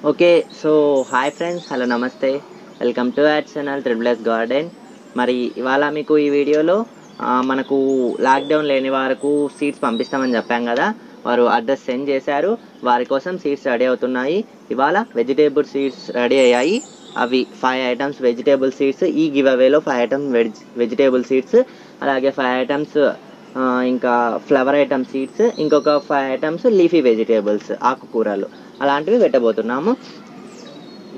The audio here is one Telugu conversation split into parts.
Okay so hi friends hello నమస్తే welcome to add channel triple S garden మరి ఇవాళ మీకు ఈ వీడియోలో మనకు లాక్డౌన్ లేని వరకు సీట్స్ పంపిస్తామని చెప్పాం కదా. వారు అడ్రస్ సెండ్ చేశారు. వారి కోసం సీట్స్ రెడీ అవుతున్నాయి. ఇవాళ వెజిటేబుల్ సీడ్స్ రెడీ అయ్యాయి. అవి ఫైవ్ ఐటమ్స్ వెజిటేబుల్ సీడ్స్ ఈ give అవేలో five items veg vegetable seeds అలాగే ఫైవ్ ఐటమ్స్ ఇంకా ఫ్లవర్ ఐటమ్ సీడ్స్ ఇంకొక ఫైవ్ ఐటమ్స్ లీఫీ వెజిటేబుల్స్ ఆకుకూరలు అలాంటివి పెట్టబోతున్నాము.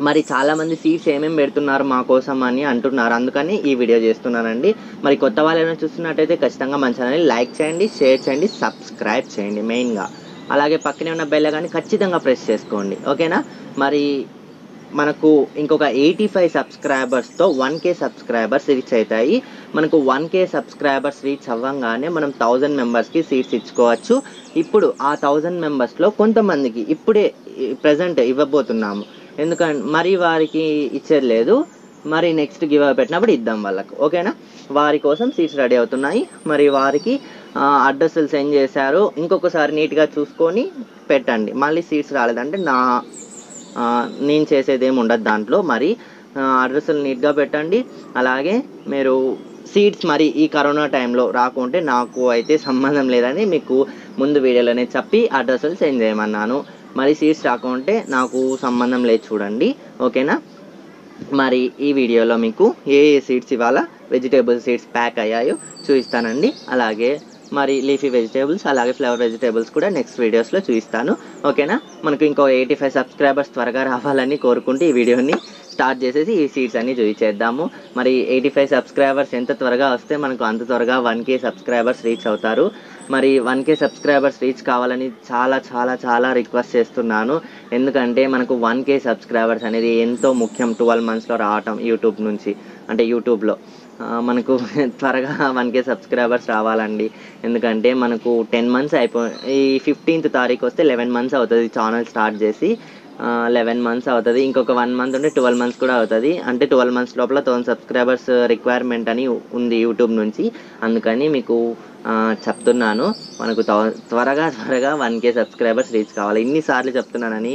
మరి చాలామంది సీడ్స్ ఏమేమి పెడుతున్నారు మా కోసం అని అంటున్నారు. అందుకని ఈ వీడియో చేస్తున్నానండి. మరి కొత్త వాళ్ళు ఏమైనా చూస్తున్నట్టయితే ఖచ్చితంగా మన ఛానల్ని లైక్ చేయండి షేర్ చేయండి సబ్స్క్రైబ్ చేయండి మెయిన్గా అలాగే పక్కనే ఉన్న బెల్ కానీ ఖచ్చితంగా ప్రెస్ చేసుకోండి. ఓకేనా మరి మనకు ఇంకొక ఎయిటీ ఫైవ్ సబ్స్క్రైబర్స్తో వన్ కే సబ్స్క్రైబర్స్ రీచ్ అవుతాయి. మనకు వన్ కే సబ్స్క్రైబర్స్ రీచ్ అవ్వంగానే మనం థౌజండ్ మెంబర్స్కి సీట్స్ ఇచ్చుకోవచ్చు. ఇప్పుడు ఆ థౌజండ్ మెంబర్స్లో కొంతమందికి ఇప్పుడే ప్రజెంట్ ఇవ్వబోతున్నాము. ఎందుకంటే మరి వారికి ఇచ్చేది లేదు. మరి నెక్స్ట్ గివ్ పెట్టినప్పుడు ఇద్దాం వాళ్ళకు. ఓకేనా వారి కోసం సీట్స్ రెడీ అవుతున్నాయి. మరి వారికి అడ్రస్లు సెండ్ చేశారు. ఇంకొకసారి నీట్గా చూసుకొని పెట్టండి. మళ్ళీ సీట్స్ రాలేదంటే నా నేను చేసేది ఏమి ఉండదు దాంట్లో. మరి అడ్రస్లు నీట్గా పెట్టండి. అలాగే మీరు సీట్స్ మరి ఈ కరోనా టైంలో రాకుంటే నాకు అయితే సంబంధం లేదని మీకు ముందు వీడియోలోనే చెప్పి అడ్రస్లు సెండ్ చేయమన్నాను. మరి సీట్స్ రాకుంటే నాకు సంబంధం లేదు చూడండి. ఓకేనా? మరి ఈ వీడియోలో మీకు ఏ ఏ సీడ్స్ ఇవాళ వెజిటేబుల్ సీడ్స్ ప్యాక్ అయ్యాయో చూపిస్తానండి. అలాగే మరి లీఫీ వెజిటేబుల్స్ అలాగే ఫ్లవర్ వెజిటేబుల్స్ కూడా నెక్స్ట్ వీడియోస్లో చూపిస్తాను. ఓకేనా మనకు ఇంకో ఎయిటీ ఫైవ్ సబ్స్క్రైబర్స్ త్వరగా రావాలని కోరుకుంటూ ఈ వీడియోని స్టార్ట్ చేసేసి ఈ సీడ్స్ అన్ని చూపించేద్దాము. మరి ఎయిటీ ఫైవ్ సబ్స్క్రైబర్స్ ఎంత త్వరగా వస్తే మనకు అంత త్వరగా వన్ కే సబ్స్క్రైబర్స్ రీచ్ అవుతారు. మరి వన్ కే సబ్స్క్రైబర్స్ రీచ్ కావాలని చాలా చాలా చాలా రిక్వెస్ట్ చేస్తున్నాను. ఎందుకంటే మనకు వన్ కే సబ్స్క్రైబర్స్ అనేది ఎంతో ముఖ్యం ట్వెల్వ్ మంత్స్లో రావటం యూట్యూబ్ నుంచి అంటే యూట్యూబ్లో మనకు త్వరగా వన్ కే సబ్స్క్రైబర్స్ రావాలండి. ఎందుకంటే మనకు టెన్ మంత్స్ అయిపో ఈ ఫిఫ్టీన్త్ తారీఖు వస్తే లెవెన్ మంత్స్ అవుతుంది ఛానల్ స్టార్ట్ చేసి. లెవెన్ మంత్స్ అవుతుంది. ఇంకొక వన్ మంత్ ఉంటే ట్వెల్వ్ మంత్స్ కూడా అవుతుంది. అంటే ట్వెల్వ్ మంత్స్ లోపల థౌసండ్ సబ్స్క్రైబర్స్ రిక్వైర్మెంట్ అని ఉంది యూట్యూబ్ నుంచి. అందుకని మీకు చెప్తున్నాను. మనకు త్వరగా త్వరగా వన్ కే సబ్స్క్రైబర్స్ రీచ్ కావాలి. ఇన్నిసార్లు చెప్తున్నానని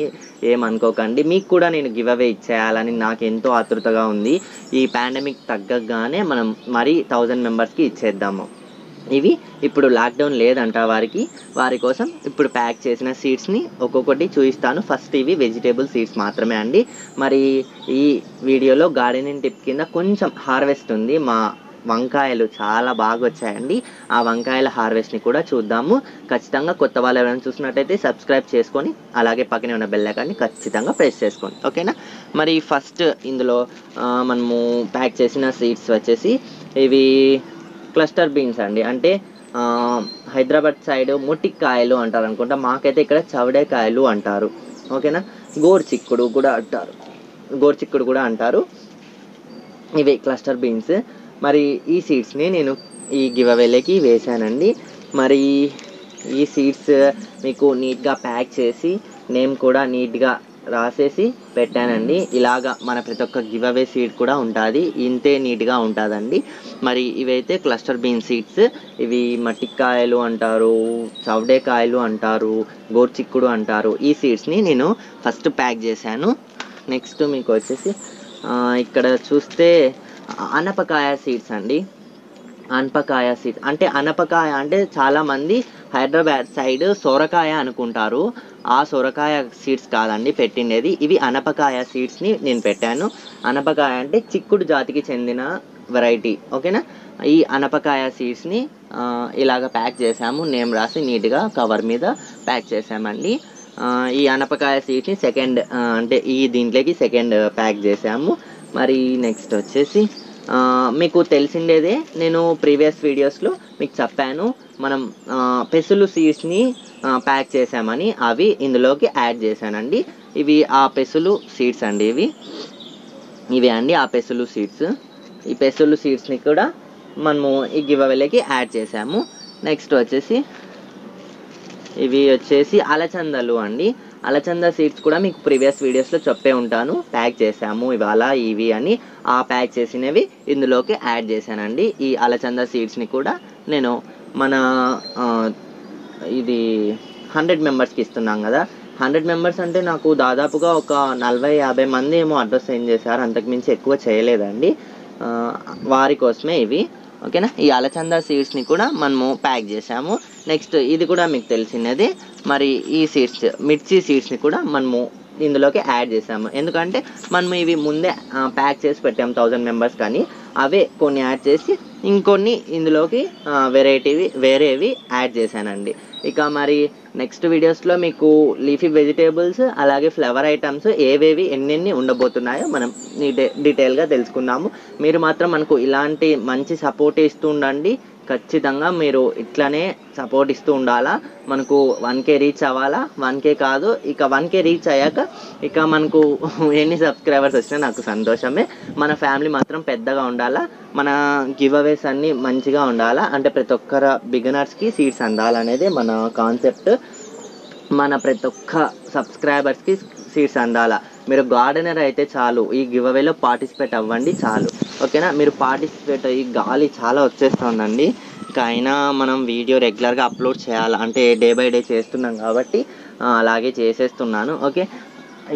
ఏమనుకోకండి మీకు కూడా నేను గివ్ అవే ఇచ్చేయాలని నాకు ఎంతో ఆతృతగా ఉంది. ఈ పాండమిక్ తగ్గగానే మనం మరీ థౌజండ్ మెంబర్స్కి ఇచ్చేద్దాము. ఇవి ఇప్పుడు లాక్డౌన్ లేదంట వారికి. వారి కోసం ఇప్పుడు ప్యాక్ చేసిన సీడ్స్ని ఒక్కొక్కటి చూపిస్తాను ఫస్ట్ ఇవి వెజిటేబుల్ సీడ్స్ మాత్రమే అండి. మరి ఈ వీడియోలో గార్డెనింగ్ టిప్ కింద కొంచెం హార్వెస్ట్ ఉంది. మా వంకాయలు చాలా బాగా వచ్చాయండి. ఆ వంకాయల హార్వెస్ట్ని కూడా చూద్దాము. ఖచ్చితంగా కొత్త వాళ్ళు ఎవరైనా చూసినట్టయితే సబ్స్క్రైబ్ చేసుకొని అలాగే పక్కనే ఉన్న బెల్ ఐకాన్ని ఖచ్చితంగా ప్రెస్ చేసుకోండి. ఓకేనా మరి ఫస్ట్ ఇందులో మనము ప్యాక్ చేసిన సీడ్స్ వచ్చేసి ఇవి క్లస్టర్ బీన్స్ అండి. అంటే హైదరాబాద్ సైడ్ మొట్టికాయలు అంటారు అనుకుంటా. మాకైతే ఇక్కడ చవడేకాయలు అంటారు. ఓకేనా గోర్చిక్కుడు కూడా అంటారు. గోర్చిక్కుడు కూడా అంటారు. ఇవి క్లస్టర్ బీన్స్ మరి ఈ సీడ్స్ని నేను ఈ గివ్ అవేలోకి వేసానండి మరి ఈ సీడ్స్ మీకు నీట్గా ప్యాక్ చేసి నేమ్ కూడా నీట్గా రాసేసి పెట్టానండి. ఇలాగా మన ప్రతి ఒక్క గివ్ అవే సీడ్ కూడా ఉంటుంది. ఇంతే నీట్గా ఉంటుందండి. మరి ఇవైతే క్లస్టర్ బీన్ సీడ్స్ ఇవి మట్టికాయలు అంటారు చవడేకాయలు అంటారు గోర్చిక్కుడు అంటారు. ఈ సీడ్స్ని నేను ఫస్ట్ ప్యాక్ చేశాను. నెక్స్ట్ మీకు వచ్చేసి ఇక్కడ చూస్తే అనపకాయ సీడ్స్ అండి. అనపకాయ సీడ్స్ అంటే అనపకాయ అంటే చాలామంది హైదరాబాద్ సైడ్ సొరకాయ అనుకుంటారు. ఆ సొరకాయ సీడ్స్ కాదండి పెట్టిండేది. ఇవి అనపకాయ సీడ్స్ని నేను పెట్టాను. అనపకాయ అంటే చిక్కుడు జాతికి చెందిన వెరైటీ ఓకేనా? ఈ అనపకాయ సీడ్స్ని ఇలాగ ప్యాక్ చేసాము నేమ్ రాసి నీట్గా కవర్ మీద ప్యాక్ చేసామండి ఈ అనపకాయ సీడ్స్ని సెకండ్ అంటే ఈ దీంట్లోకి సెకండ్ ప్యాక్ చేసాము మరి నెక్స్ట్ వచ్చేసి మీకు తెలిసిండేదే నేను ప్రీవియస్ వీడియోస్లో మీకు చెప్పాను మనం పెసులు సీడ్స్ని ప్యాక్ చేసామని అవి ఇందులోకి యాడ్ చేశానండి. ఇవి ఆ పెసులు సీడ్స్ అండి ఇవి. ఇవి అండి ఆ పెసులు సీడ్స్ ఈ పెసులు సీడ్స్ని కూడా మనము ఈ గివ్ యాడ్ చేసాము నెక్స్ట్ వచ్చేసి ఇవి వచ్చేసి అలచందలు అండి. అలచంద సీడ్స్ కూడా మీకు ప్రీవియస్ వీడియోస్లో చెప్పే ఉంటాను. ప్యాక్ చేసాము ఇవాళ ఇవి అని. ఆ ప్యాక్ చేసినవి ఇందులోకి యాడ్ చేశానండి. ఈ అలచంద సీడ్స్ని కూడా నేను మన ఇది హండ్రెడ్ మెంబర్స్కి ఇస్తున్నాం కదా. హండ్రెడ్ మెంబర్స్ అంటే నాకు దాదాపుగా ఒక నలభై యాభై మంది ఏమో అడ్రస్ సెండ్ చేశారు. అంతకుమించి ఎక్కువ చేయలేదండి. వారి కోసమే ఇవి. ఓకేనా? ఈ అలచంద సీడ్స్ని కూడా మనము ప్యాక్ చేసాము నెక్స్ట్ ఇది కూడా మీకు తెలిసినది. మరి ఈ సీడ్స్ మిర్చి సీడ్స్ని కూడా మనము ఇందులోకి యాడ్ చేసాము. ఎందుకంటే మనం ఇవి ముందే ప్యాక్ చేసి పెట్టాము థౌజండ్ మెంబర్స్ కానీ అవే కొన్ని యాడ్ చేసి ఇంకొన్ని ఇందులోకి వెరైటీవి వేరేవి యాడ్ చేశానండి. ఇక మరి నెక్స్ట్ వీడియోస్లో మీకు లీఫీ వెజిటేబుల్స్ అలాగే ఫ్లవర్ ఐటమ్స్ ఏవేవి ఎన్నెన్ని ఉండబోతున్నాయో మనం డీటెయిల్గా తెలుసుకుందాము. మీరు మాత్రం మనకు ఇలాంటి మంచి సపోర్ట్ ఇస్తూ ఉండండి. ఖచ్చితంగా మీరు ఇట్లానే సపోర్ట్ ఇస్తూ ఉండాలా? మనకు వన్ కే రీచ్ అవ్వాలా? వన్ కే కాదు. ఇక వన్ కే రీచ్ అయ్యాక ఇక మనకు ఎన్ని సబ్స్క్రైబర్స్ వచ్చినా నాకు సంతోషమే. మన ఫ్యామిలీ మాత్రం పెద్దగా ఉండాలా? మన గివ్ అవేస్ అన్నీ మంచిగా ఉండాలా? అంటే ప్రతి ఒక్కర బిగినర్స్కి సీట్స్ అందాలనేది మన కాన్సెప్ట్ మన ప్రతి ఒక్క సబ్స్క్రైబర్స్కి సీట్స్ అందాలా? మీరు గార్డెనర్ అయితే చాలు. ఈ గివ్ అవేలో పార్టిసిపేట్ అవ్వండి చాలు. ఓకేనా? మీరు పార్టిసిపేట్ అయ్యి గాలి చాలా వచ్చేస్తుందండి. ఇంకా అయినా మనం వీడియో రెగ్యులర్గా అప్లోడ్ చేయాలి అంటే డే బై డే చేస్తున్నాం కాబట్టి అలాగే చేసేస్తున్నాను. ఓకే?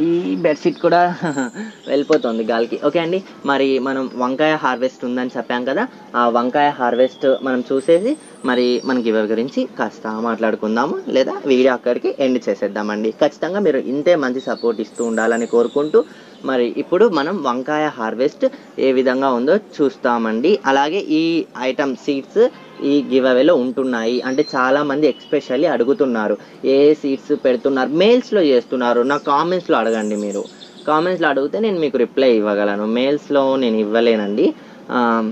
ఈ బెడ్షీట్ కూడా వెళ్ళిపోతుంది గాలికి. ఓకే అండి? మరి మనం వంకాయ హార్వెస్ట్ ఉందని చెప్పాం కదా ఆ వంకాయ హార్వెస్ట్ మనం చూసేసి మరి మనకి గివ్ గురించి కాస్త మాట్లాడుకుందాము? లేదా వీడియో అక్కడికి ఎండ్ చేసేద్దామండి. ఖచ్చితంగా మీరు ఇంతే మంచి సపోర్ట్ ఇస్తూ ఉండాలని కోరుకుంటూ మరి ఇప్పుడు మనం వంకాయ హార్వెస్ట్ ఏ విధంగా ఉందో చూస్తామండి. అలాగే ఈ ఐటమ్ సీడ్స్ ఈ గివ్ అవేలో ఉంటున్నాయి. అంటే చాలామంది ఎక్స్పెషల్లీ అడుగుతున్నారు ఏ సీట్స్ పెడుతున్నారు మెయిల్స్లో చేస్తున్నారు. నా కామెంట్స్లో అడగండి మీరు. కామెంట్స్లో అడిగితే నేను మీకు రిప్లై ఇవ్వగలను. మెయిల్స్లో నేను ఇవ్వలేనండి. ఆ,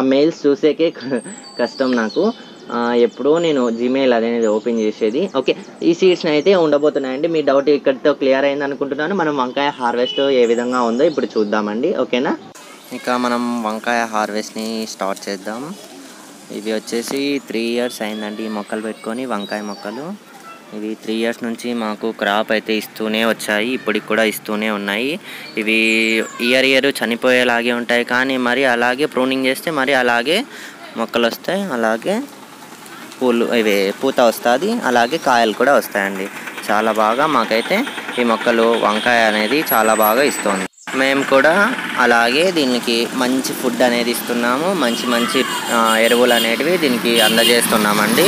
మెయిల్స్ చూసేకే క- కష్టం నాకు. ఎప్పుడో నేను జీమెయిల్ అనేది ఓపెన్ చేసేది. ఓకే ఈ సీట్స్ అయితే ఉండబోతున్నాయండి. మీ డౌట్ ఇక్కడితో క్లియర్ అయింది అనుకుంటున్నాను. మనం వంకాయ హార్వెస్ట్ ఏ విధంగా ఉందో ఇప్పుడు చూద్దామండి. ఓకేనా ఇక మనం వంకాయ హార్వెస్ట్ని స్టార్ట్ చేద్దాం. ఇవి వచ్చేసి త్రీ ఇయర్స్ అయిందండి ఈ మొక్కలు పెట్టుకొని వంకాయ మొక్కలు. ఇవి త్రీ ఇయర్స్ నుంచి మాకు క్రాప్ అయితే ఇస్తూనే వచ్చాయి. ఇప్పటికి కూడా ఇస్తూనే ఉన్నాయి. ఇవి ఇయర్ ఇయర్ చనిపోయేలాగే ఉంటాయి. కానీ మరి అలాగే ప్రూనింగ్ చేస్తే మరి అలాగే మొక్కలు వస్తాయి. అలాగే పూలు ఇవి పూత వస్తుంది అలాగే కాయలు కూడా వస్తాయండి. చాలా బాగా మాకైతే ఈ మొక్కలు వంకాయ అనేది చాలా బాగా ఇస్తుంది. మేము కూడా అలాగే దీనికి మంచి ఫుడ్ అనేది ఇస్తున్నాము. మంచి మంచి ఎరువులు అనేటివి దీనికి అందజేస్తున్నామండి.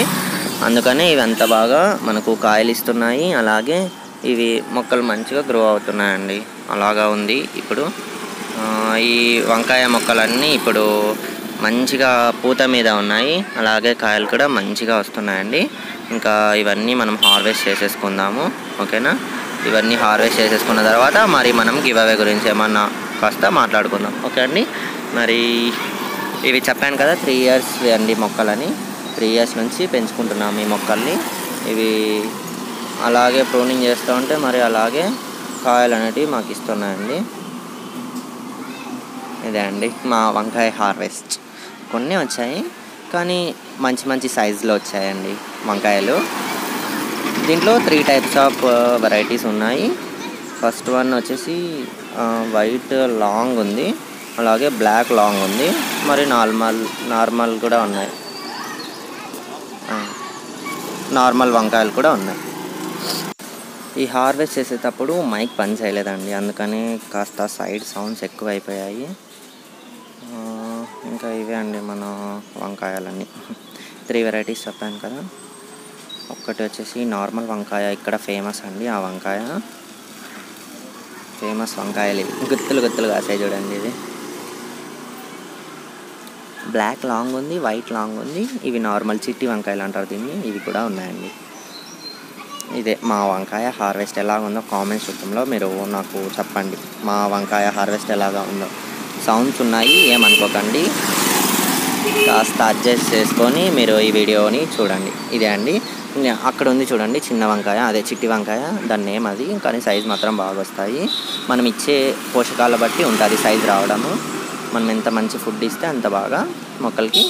అందుకనే ఇవి అంత బాగా మనకు కాయలు ఇస్తున్నాయి. అలాగే ఇవి మొక్కలు మంచిగా గ్రో అవుతున్నాయండి. అలాగా ఉంది ఇప్పుడు. ఈ వంకాయ మొక్కలన్నీ ఇప్పుడు మంచిగా పూత మీద ఉన్నాయి. అలాగే కాయలు కూడా మంచిగా వస్తున్నాయండి. ఇంకా ఇవన్నీ మనం హార్వెస్ట్ చేసేసుకుందాము. ఓకేనా? ఇవన్నీ హార్వెస్ట్ చేసేసుకున్న తర్వాత మరి మనం గివ్ అవే గురించి ఏమన్నా కాస్త మాట్లాడుకుందాం. ఓకే అండి? మరి ఇవి చెప్పాను కదా త్రీ ఇయర్స్ అండి మొక్కలని. త్రీ ఇయర్స్ నుంచి పెంచుకుంటున్నాము ఈ మొక్కల్ని. ఇవి అలాగే ప్రూనింగ్ చేస్తూ ఉంటే మరి అలాగే కాయలు అనేటివి మాకు ఇస్తున్నాయండి. ఇదే అండి మా వంకాయ హార్వెస్ట్. కొన్ని వచ్చాయి కానీ మంచి మంచి సైజులో వచ్చాయండి వంకాయలు. దీంట్లో త్రీ టైప్స్ ఆఫ్ వెరైటీస్ ఉన్నాయి. ఫస్ట్ వన్ వచ్చేసి uh, వైట్ లాంగ్ ఉంది అలాగే బ్లాక్ లాంగ్ ఉంది మరి నార్మల్ నార్మల్ కూడా ఉన్నాయి. నార్మల్ వంకాయలు కూడా ఉన్నాయి. ఈ హార్వెస్ట్ చేసేటప్పుడు మైక్ పని చేయలేదండి అందుకని కాస్త సైడ్ సౌండ్స్ ఎక్కువ అయిపోయాయి ఇంకా ఇవే అండి మన వంకాయలన్నీ. త్రీ వెరైటీస్ చెప్పాను కదా. ఒక్కటి వచ్చేసి నార్మల్ వంకాయ ఇక్కడ ఫేమస్ అండి ఆ వంకాయ. ఫేమస్ వంకాయలు ఇవి. గుత్తులు గుత్తులు కాసాయి చూడండి ఇది బ్లాక్ లాంగ్ ఉంది వైట్ లాంగ్ ఉంది. ఇవి నార్మల్ చిట్టి వంకాయలు అంటారు దీన్ని. ఇవి కూడా ఉన్నాయండి. ఇదే మా వంకాయ హార్వెస్ట్ ఎలాగ ఉందో కామెంట్స్ రూపంలో మీరు నాకు చెప్పండి. మా వంకాయ హార్వెస్ట్ ఎలాగా ఉందో. సౌండ్స్ ఉన్నాయి ఏమనుకోకండి. కాస్త అడ్జస్ట్ చేసుకొని మీరు ఈ వీడియోని చూడండి. ఇదే అండి. అక్కడ ఉంది చూడండి చిన్న వంకాయ అదే చిట్టి వంకాయ దాని నేమ్ అది. కానీ సైజ్ మాత్రం బాగా వస్తాయి మనం ఇచ్చే పోషకాల బట్టి ఉంటుంది సైజ్ రావడము. మనం ఎంత మంచి ఫుడ్ ఇస్తే అంత బాగా మొక్కలకి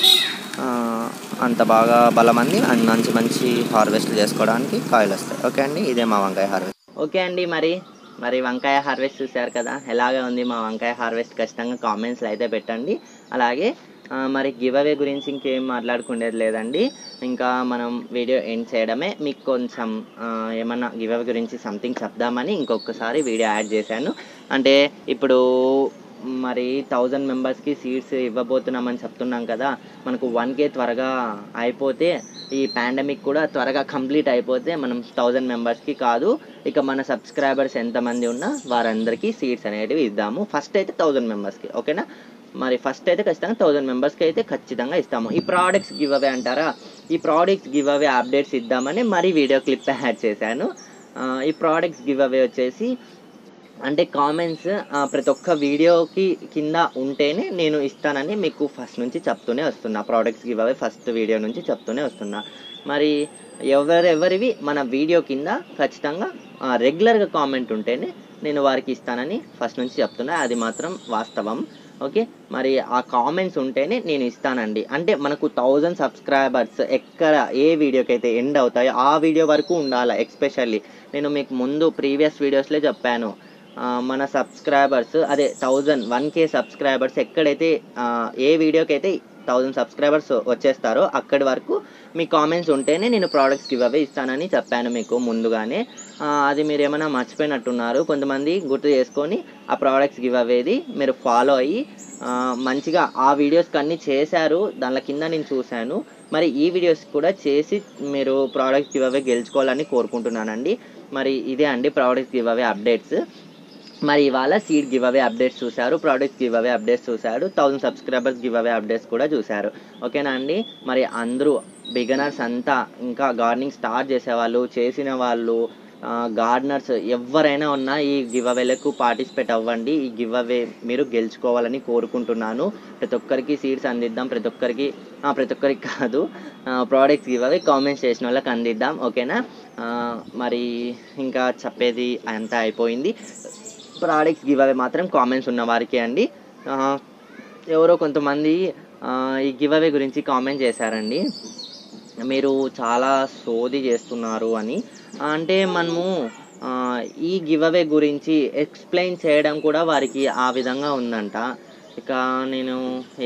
అంత బాగా బలమంది అండ్ మంచి మంచి హార్వెస్ట్ చేసుకోవడానికి కాయలు వస్తాయి. ఓకే అండి ఇదే మా వంకాయ హార్వెస్ట్ ఓకే అండి మరి. మరి వంకాయ హార్వెస్ట్ చూశారు కదా? ఎలాగా ఉంది మా వంకాయ హార్వెస్ట్? ఖచ్చితంగా కామెంట్స్లో అయితే పెట్టండి. అలాగే మరి గివ్ అవే గురించి ఇంకేం మాట్లాడుకునేది లేదండి. ఇంకా మనం వీడియో ఎండ్ చేయడమే. మీకు కొంచెం ఏమన్నా గివ్ అవే గురించి సంథింగ్ చెప్దామని ఇంకొకసారి వీడియో యాడ్ చేశాను. అంటే ఇప్పుడు మరి థౌజండ్ మెంబర్స్కి సీట్స్ ఇవ్వబోతున్నామని చెప్తున్నాం కదా. మనకు వన్ కే త్వరగా అయిపోతే ఈ పాండమిక్ కూడా త్వరగా కంప్లీట్ అయిపోతే మనం థౌజండ్ మెంబర్స్కి కాదు ఇక మన సబ్స్క్రైబర్స్ ఎంతమంది ఉన్నా వారందరికీ సీట్స్ అనేటివి ఇద్దాము. ఫస్ట్ అయితే థౌజండ్ మెంబర్స్కి ఓకేనా మరి ఫస్ట్ అయితే ఖచ్చితంగా థౌజండ్ మెంబర్స్కి అయితే ఖచ్చితంగా ఇస్తాము. ఈ ప్రోడక్ట్స్ గివ్ అవే అంటారా? ఈ ప్రోడక్ట్స్ గివ్ అవే అప్డేట్స్ ఇద్దామని మరీ వీడియో క్లిప్ యాడ్ చేశాను. ఈ ప్రోడక్ట్స్ గివ్ అవే వచ్చేసి అంటే కామెంట్స్ ప్రతి ఒక్క వీడియోకి కింద ఉంటేనే నేను ఇస్తానని మీకు ఫస్ట్ నుంచి చెప్తూనే వస్తున్నా. Products giveaway first video నుంచి చెప్తూనే వస్తున్నా. మరి ఎవరెవరివి మన వీడియో కింద ఖచ్చితంగా రెగ్యులర్గా కామెంట్ ఉంటేనే నేను వారికి ఇస్తానని ఫస్ట్ నుంచి చెప్తున్నా. అది మాత్రం వాస్తవం. ఓకే మరి ఆ కామెంట్స్ ఉంటేనే నేను ఇస్తానండి. అంటే మనకు థౌజండ్ సబ్స్క్రైబర్స్ ఎక్కడ ఏ వీడియోకి అయితే ఎండ్ అవుతాయో ఆ వీడియో వరకు ఉండాలి? ఎక్స్పెషల్లీ నేను మీకు ముందు ప్రీవియస్ వీడియోస్లో చెప్పాను. మన సబ్స్క్రైబర్స్ అదే థౌజండ్ వన్ కే సబ్స్క్రైబర్స్ ఎక్కడైతే ఏ వీడియోకి అయితే థౌజండ్ సబ్స్క్రైబర్స్ వచ్చేస్తారో అక్కడి వరకు మీ కామెంట్స్ ఉంటేనే నేను ప్రోడక్ట్స్ గివ్ అవే ఇస్తానని చెప్పాను మీకు ముందుగానే. అది మీరు ఏమైనా మర్చిపోయినట్టున్నారు కొంతమంది గుర్తు చేసుకొని ఆ ప్రోడక్ట్స్ గివ్ అవేది మీరు ఫాలో అయ్యి మంచిగా ఆ వీడియోస్కి అన్నీ చేశారు దాని కింద నేను చూశాను. మరి ఈ వీడియోస్ కూడా చేసి మీరు ప్రోడక్ట్స్ గివ్ అవే గెలుచుకోవాలని కోరుకుంటున్నానండి. మరి ఇదే అండి ప్రోడక్ట్స్ గివ్ అవే అప్డేట్స్ మరి ఇవాళ సీడ్ గివ్ అవే అప్డేట్స్ చూశారు ప్రోడక్ట్స్ గివ్ అవే అప్డేట్స్ చూశారు thousand subscribers give away updates కూడా చూశారు. ఓకేనా అండి? మరి అందరూ బిగనర్స్ అంతా ఇంకా గార్డెనింగ్ స్టార్ట్ చేసేవాళ్ళు చేసిన వాళ్ళు గార్డనర్స్ ఎవరైనా ఉన్నా ఈ గివ్ అవేలకు పార్టిసిపేట్ అవ్వండి. ఈ గివ్ అవే మీరు గెలుచుకోవాలని కోరుకుంటున్నాను. ప్రతి ఒక్కరికి సీడ్స్ అందిద్దాం. ప్రతి ఒక్కరికి ప్రతి ఒక్కరికి కాదు ప్రోడక్ట్స్ గివ్ అవే కామెంట్స్ చేసిన వాళ్ళకి అందిద్దాం. ఓకేనా? మరి ఇంకా చెప్పేది అంతా అయిపోయింది. ప్రోడక్ట్స్ గివ్ అవే మాత్రం కామెంట్స్ ఉన్న వారికి అండి ఎవరో కొంతమంది ఈ గివ్ అవే గురించి కామెంట్ చేశారండి. మీరు చాలా సోది చేస్తున్నారు అని. అంటే మనము ఈ గివ్ అవే గురించి ఎక్స్ప్లెయిన్ చేయడం కూడా వారికి ఆ విధంగా ఉందంట. ఇక నేను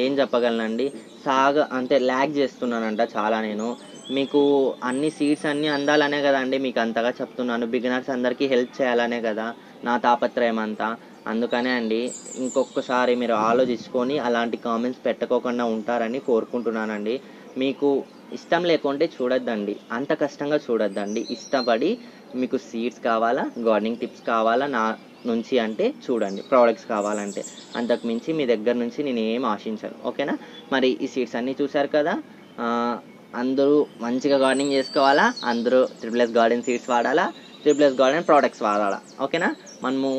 ఏం చెప్పగలనండి? సాగ అంటే ల్యాగ్ చేస్తున్నానంట చాలా నేను. మీకు అన్ని సీట్స్ అన్నీ అందాలనే కదండి మీకు అంతగా చెప్తున్నాను. బిగినర్స్ అందరికీ హెల్ప్ చేయాలనే కదా. నా తాపత్రయం అంతా. అందుకనే అండి ఇంకొకసారి మీరు ఆలోచించుకొని అలాంటి కామెంట్స్ పెట్టుకోకుండా ఉంటారని కోరుకుంటున్నానండి. మీకు ఇష్టం లేకుంటే చూడొద్దండి. అంత కష్టంగా చూడొద్దండి. ఇష్టపడి మీకు సీడ్స్ కావాలా గార్డెనింగ్ టిప్స్ కావాలా నా నుంచి అంటే చూడండి. ప్రోడక్ట్స్ కావాలంటే. అంతకు మించి మీ దగ్గర నుంచి నేను ఏం ఆశించను. ఓకేనా? మరి ఈ సీడ్స్ అన్నీ చూశారు కదా? అందరూ మంచిగా గార్డెనింగ్ చేసుకోవాలా? అందరూ త్రిపుల్ గార్డెన్ సీడ్స్ వాడాలా? రీప్లేస్ కావాలని ప్రోడక్ట్స్ వాడాల. ఓకేనా? మనము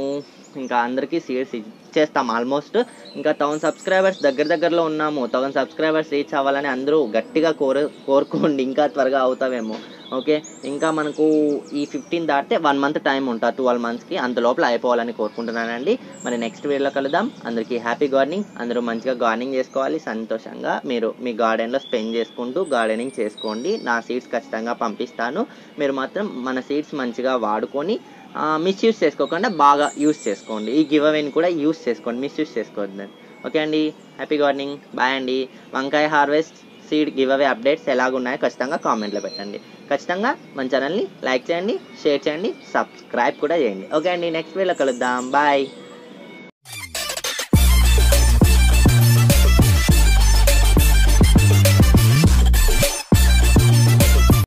ఇంకా అందరికీ సీడ్స్ ఇచ్చేస్తాం ఆల్మోస్ట్ ఇంకా థౌసండ్ సబ్స్క్రైబర్స్ దగ్గర దగ్గరలో ఉన్నాము. థౌసండ్ సబ్స్క్రైబర్స్ రీచ్ అవ్వాలని అందరూ గట్టిగా కోరు కోరుకోండి. ఇంకా త్వరగా అవుతావేమో. ఓకే? ఇంకా మనకు ఈ ఫిఫ్టీన్ దాటితే వన్ మంత్ టైం ఉంటుంది ట్వెల్వ్ మంత్స్కి. అంత లోపల అయిపోవాలని కోరుకుంటున్నానండి. మరి నెక్స్ట్ వీడియోలో కలుద్దాం. అందరికీ హ్యాపీ గార్డెనింగ్. అందరూ మంచిగా గార్డెనింగ్ చేసుకోవాలి. సంతోషంగా మీరు మీ గార్డెన్లో స్పెండ్ చేసుకుంటూ గార్డెనింగ్ చేసుకోండి. నా సీడ్స్ ఖచ్చితంగా పంపిస్తాను. మీరు మాత్రం మన సీడ్స్ మంచిగా వాడుకొని మిస్యూస్ చేసుకోకుండా బాగా యూస్ చేసుకోండి. ఈ గివ్ అవేని కూడా యూస్ చేసుకోండి. మిస్యూస్ చేసుకోవద్దని ఓకే అండి? Happy gardening. బాయ్ అండి. వంకాయ harvest. Seed give away updates ఎలాగున్నాయో ఖచ్చితంగా కామెంట్లో పెట్టండి. ఖచ్చితంగా మన ఛానల్ని లైక్ చేయండి షేర్ చేయండి సబ్స్క్రైబ్ కూడా చేయండి. ఓకే అండి నెక్స్ట్ వీడియోలో కలుద్దాం. బాయ్.